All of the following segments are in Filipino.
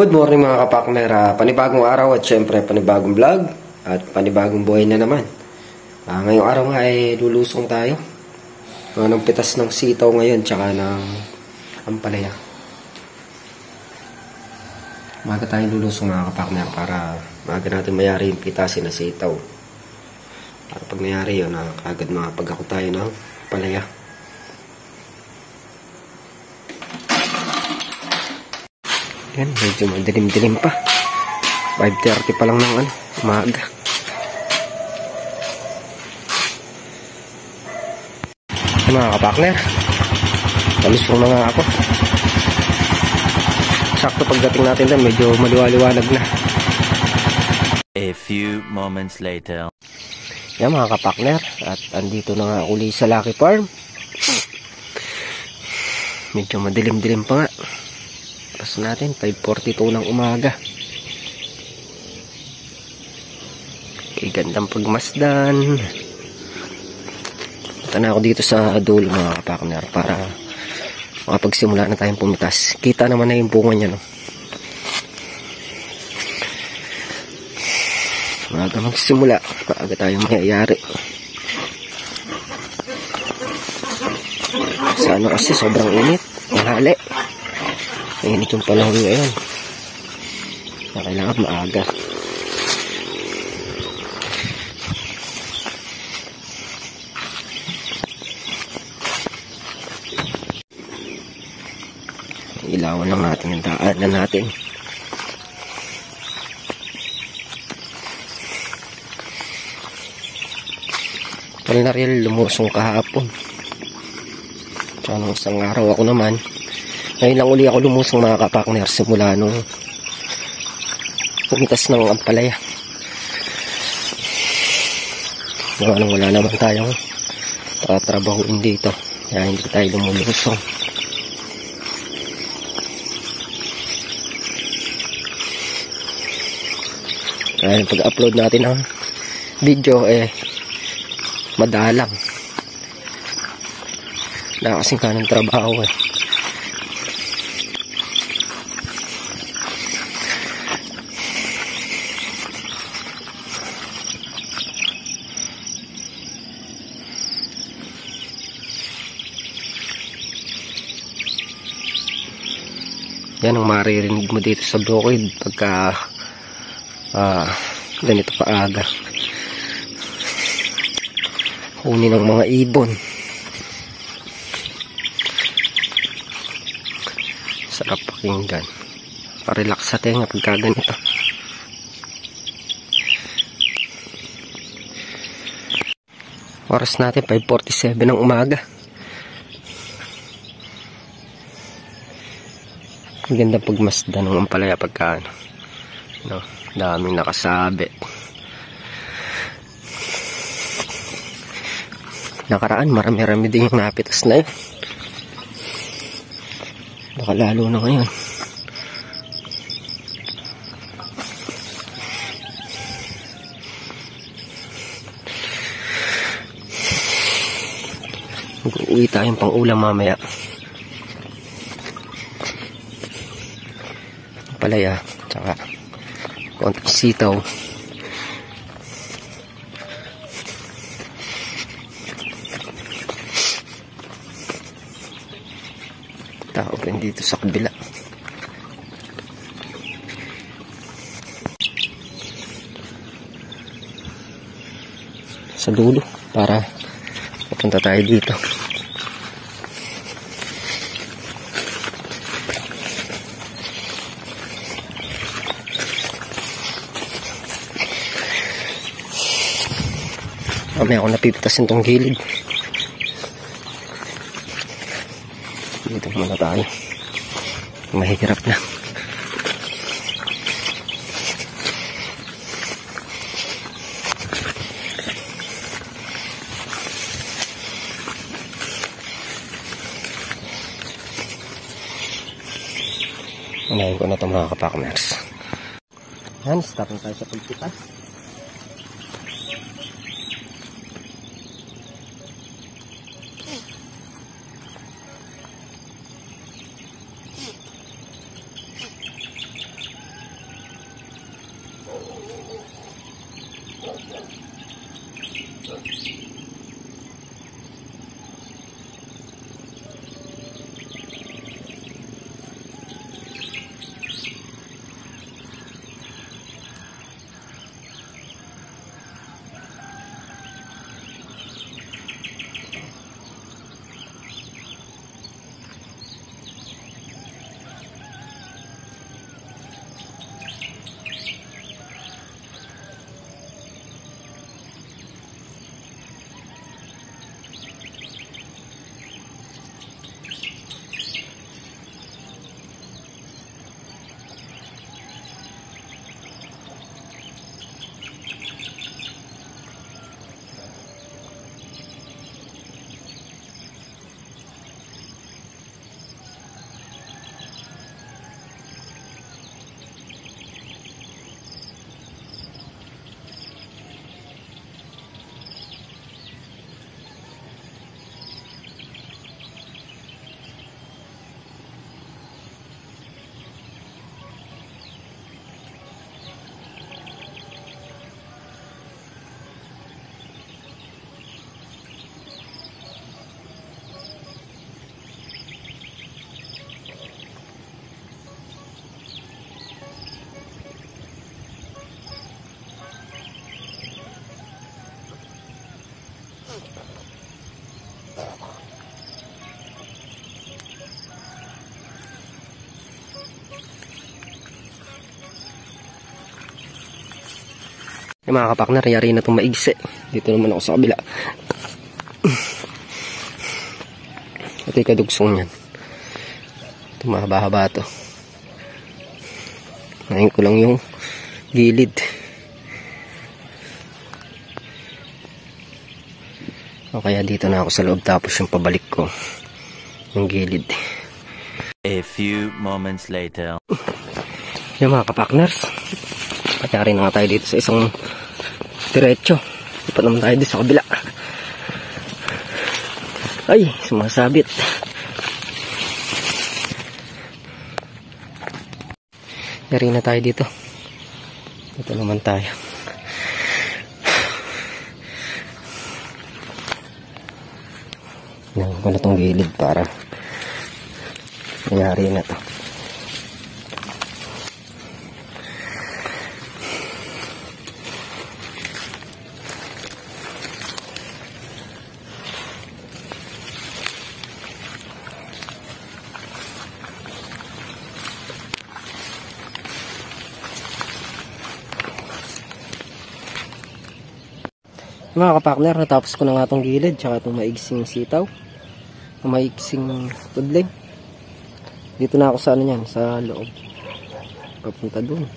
Good morning mga kapakner. Ah, panibagong araw at syempre panibagong vlog at panibagong buhay na naman. Ah, ngayong araw nga ay lulusong tayo. Uh, ng pitas ng sitaw ngayon tsaka ng ampalaya. Maga tayong lulusong mga kapakner para maaga natin mayari yung pitasin na sitaw. Para pag nangyari yun, ah, kagad makapag tayo ng palaya. Yan, medyo madilim-dilim pa. 5.30 pa lang ng ano, umaga. Ay, mga kapakner, kalusong na nga ako. Sakto pagdating natin doon, medyo maliwaliwanag na. A few moments later. Yan mga kapakner, at andito na nga uli sa Lucky Farm. Medyo madilim-dilim pa nga. Pas natin, 5.42 ng umaga. Okay, gandang pagmasdan. Punta na ako dito sa dulo mga kapakner para makapagsimula na tayong pumitas. Kita naman na yung bunga niya, no? Maaga magsimula. Maaga tayong mayayari. Sa ano kasi sobrang init. Mahali. Mainit yung panahon ngayon. Na kailangan maaga. Ilawan lang natin yung daanan natin. Palinariel lumusong kahapon. Tsaka nung isang araw ako naman, ngayon lang uli ako lumusong mga kapakner simula nung pumitas ng ampalaya. Gawa nang wala naman tayong tatrabahuin dito. Kaya hindi tayo lumulusong. Kaya pag-upload natin ng video eh madalang. Na kasing kanang trabaho eh. Yan ang maririnig mo dito sa bukid pagka uh, ganito paaga huni ng mga ibon. Sarap pakinggan. Parelax sa tenga pagka ganito. Oras natin 5.47 ng umaga Ang ganda pagmasdan ng ampalaya pagka ano. No, daming nakasabi. Nakaraan, marami-rami din yung napitas na yun. Baka lalo na ngayon. Mag-uwi tayong pang ulam mamaya. Palaya tsaka konting sitaw. Tao rin dito sa kabila. Sa dulo para papunta tayo dito Mamaya ako napipitasin tong gilid. Dito muna tayo. Mahirap na. Unahin ko na ito mga kapakners. Yan, start na tayo sa pagpitas. Yung mga kapaknar, yari na itong maigsi. Dito naman ako sa kabila. Ito yung kadugsong yan. Ito mahaba-haba ito. Ngayon ko lang yung gilid. O kaya dito na ako sa loob tapos yung pabalik ko. Yung gilid. A few moments later. Yung mga kapakners. Kayari na nga tayo dito sa isang diretso. Ipat naman tayo dito sa kabila. Ay, sumasabit. Yari na tayo dito. Dito naman tayo. Ko na tong gilid para mayari na to. Mga kapakner, natapos ko na nga itong gilid tsaka itong maigsing sitaw. Ang maigsing tudling. Dito na ako sa ano yan, sa loob. Papunta dun.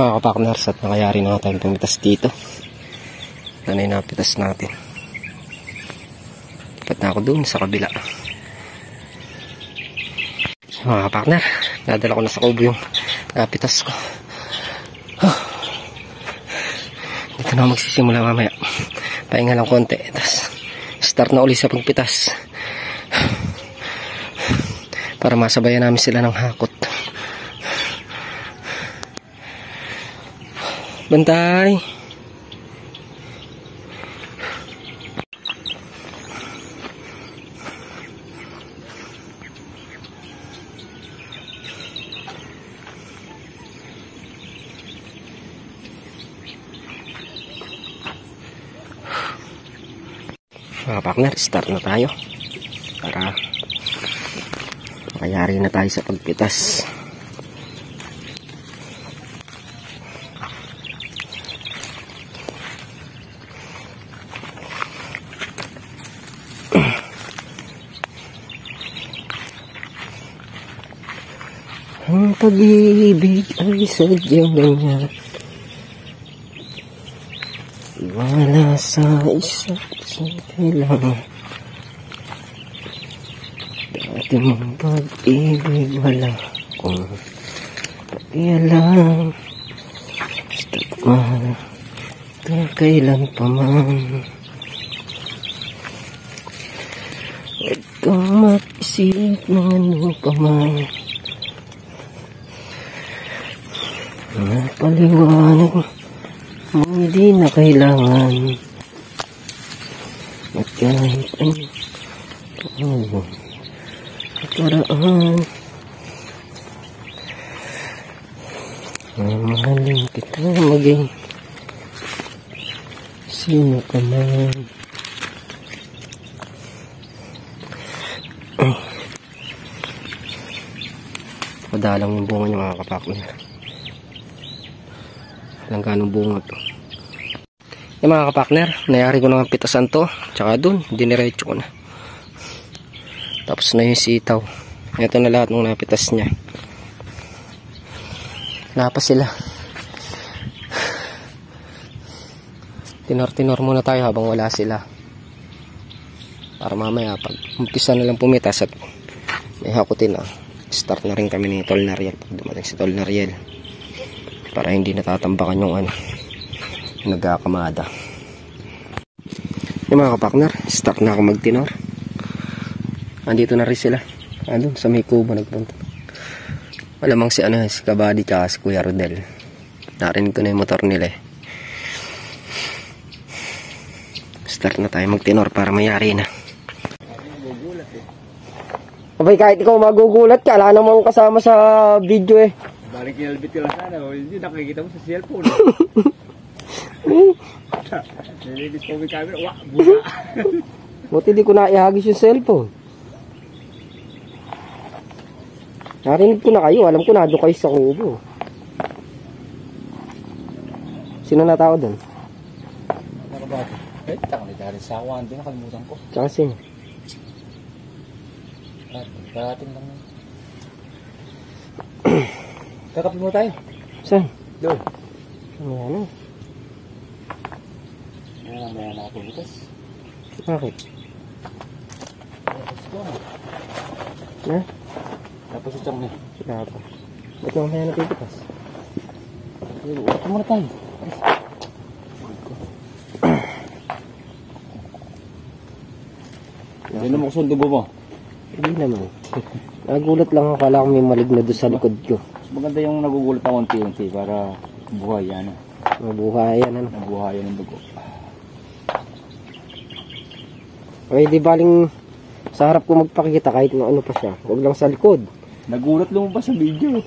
Mga kapakners at nakayari na tayong pumitas dito. Nanay napitas natin. Lipat na ako dun sa kabila. Yung mga kapakner, nadala ko na sa kubo yung napitas ko. Huh. Dito na magsisimula mamaya. Pahinga lang konti. Tapos, start na uli sa pagpitas. Para masabayan namin sila ng hakot. Bantay. Mga partner, start na tayo. Para makayari na tayo sa pagpitas. Ang pag-ibig ay sadyang ganyan. Wala sa isa't sandali lang. Dati mong pag-ibig wala kung pakialam. Basta't mahal ka kailan pa man. Huwag kang mag-isip ng ano pa man. Napaliwanag mo hindi na kailangan. At kahit ano ano kaparaan mamahalin kita maging sino ka man. Padalang yung bunga niya mga kapakner lang ganong bunga to. Yung mga kapakner nayari ko na ang pitasan to tsaka dun diniretso ko na. Tapos na yung sitaw. Ito na lahat ng napitas niya. Wala pa sila. Tinor tinor muna tayo habang wala sila. Para mamaya pag umpisa na lang pumitas at may hakutin na start na rin kami ni Tol Nariel pag dumating si Tol Nariel para hindi natatambakan yung ano nagkakamada. Yung mga kapakner start na ako magtinor. Andito na rin sila. Andun sa may kubo nagpunta. Malamang si ano si Kabady tsaka si Kuya Rodel. Narinig ko na yung motor nila eh. Start na tayo magtinor para mayari na. Abay, kahit ikaw magugulat ka, wala namang kasama sa video eh. Balik kinalbit ko lang sana, hindi nakikita mo sa cellphone. Nililis ko yung camera, wah, buka. Buti di ko na ihagis yung cellphone. Narinig ko na kayo, alam ko na doon kayo sa kubo. Sino na tao doon? Nakabato. Eh, taka na dahil sa awan, din nakalimutan ko. Tsaka sino? Ah, Karating lang. Kakapin mo tayo. Saan? Doon. Ano yan eh? Ayan, may nakapulitas. Bakit? Tapos ko. Na? Tapos ito na. Wala pa. Ba't naman kaya napipitas? Ito muna tayo. Sino mo kusundugo mo? Hindi naman. Nagulat lang ako, kala ko may maligna doon sa likod ko. Maganda yung nagugulat na unti-unti para buhay yan. Mabuhayan ano. Nabuhayan ng dugo. Ay, di baling sa harap ko magpakita kahit na ano pa siya. Huwag lang sa likod. Nagulat lumabas sa video.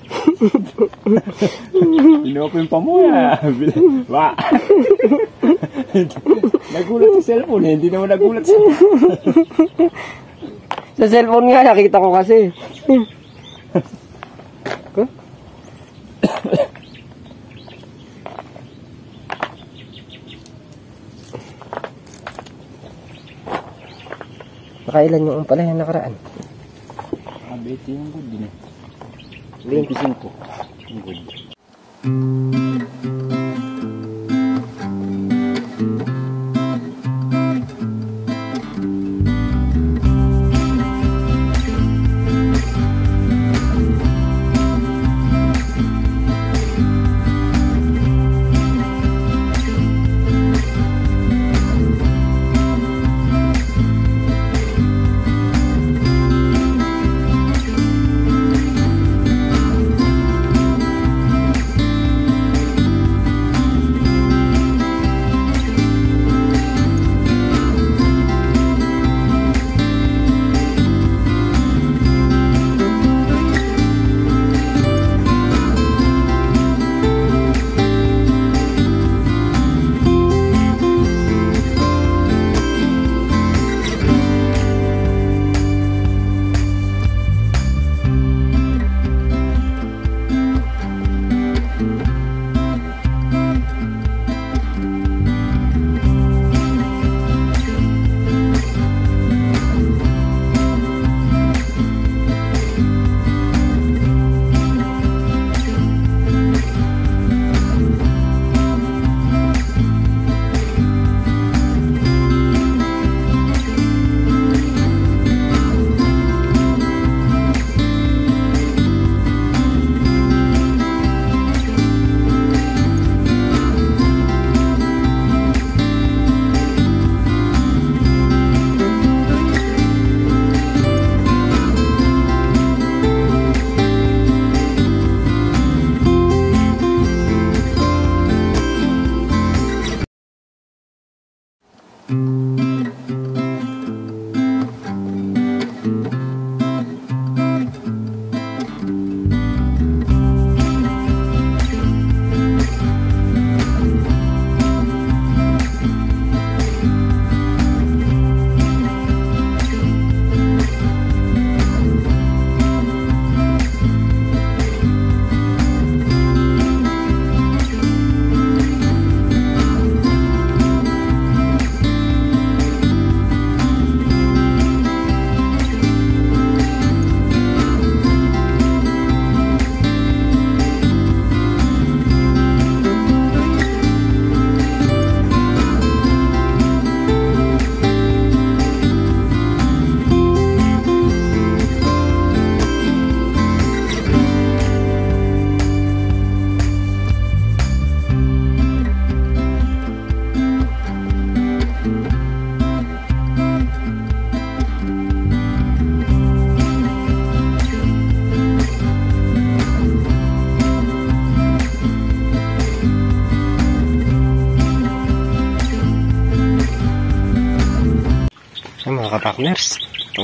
Inuha ko yung pamuya. Wa! nagulat sa cellphone, eh. hindi naman nagulat sa... Sa cellphone nga, nakita ko kasi. Nakailan yung pala yung nakaraan? Ah, 20 yung good din eh. 20. 25 yung good.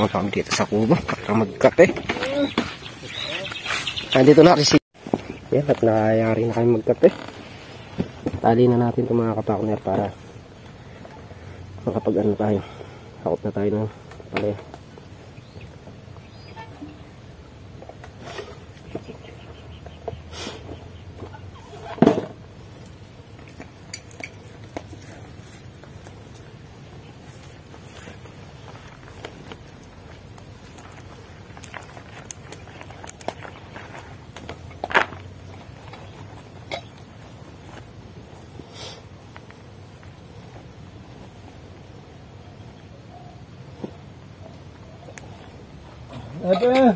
Tungkol kami dito sa kubo para magkape. Nandito na kasi. Yan, at nakayari na kami magkape. Tali na natin itong mga kapartner para makapag ano tayo. Hakot na tayo ng palaya. Aduh!